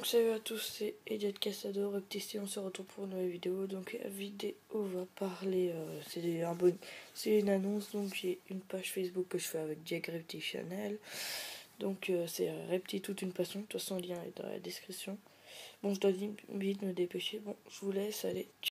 salut à tous, c'est Elliot Cassado, Reptiste, on se retrouve pour une nouvelle vidéo. Donc la vidéo va parler, euh, c'est un bon, c'est une annonce, donc j'ai une page Facebook que je fais avec Jack Repti Channel. Donc euh, c'est Repti toute une passion, de toute façon le lien est dans la description. Bon je dois vite me dépêcher, bon je vous laisse, allez,